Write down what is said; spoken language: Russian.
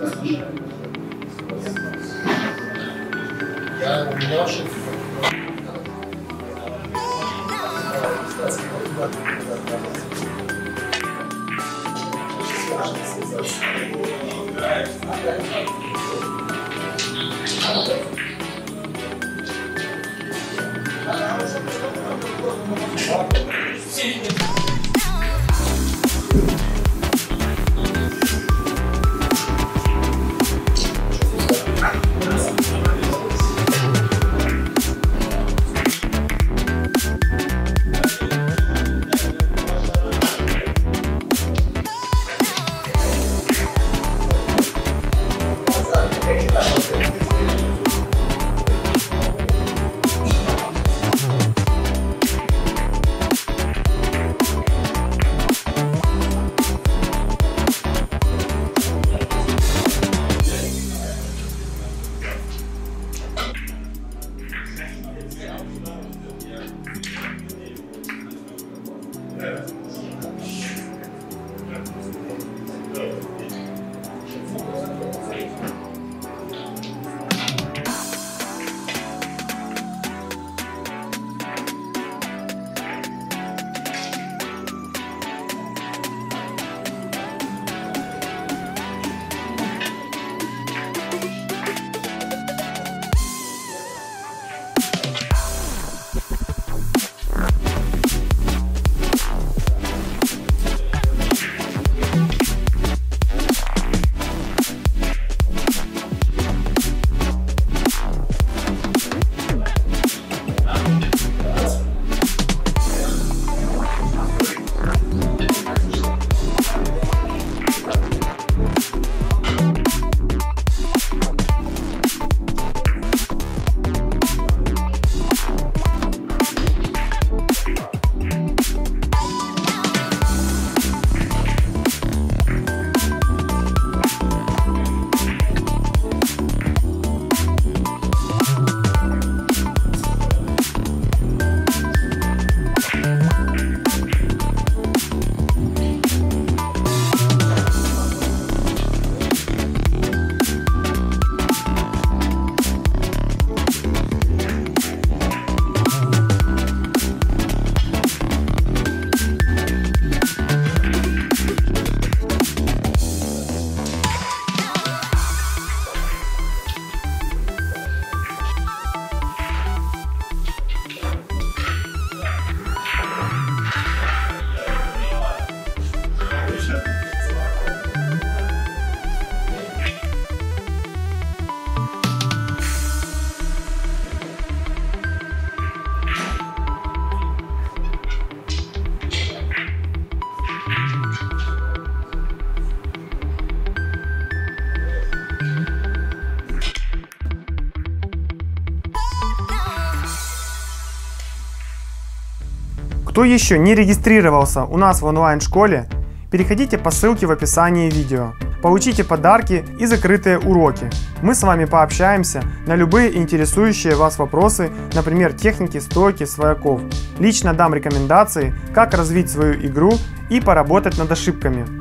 Я, у меня É. Кто еще не регистрировался у нас в онлайн-школе, переходите по ссылке в описании видео. Получите подарки и закрытые уроки. Мы с вами пообщаемся на любые интересующие вас вопросы, например, техники стойки свояков. Лично дам рекомендации, как развить свою игру и поработать над ошибками.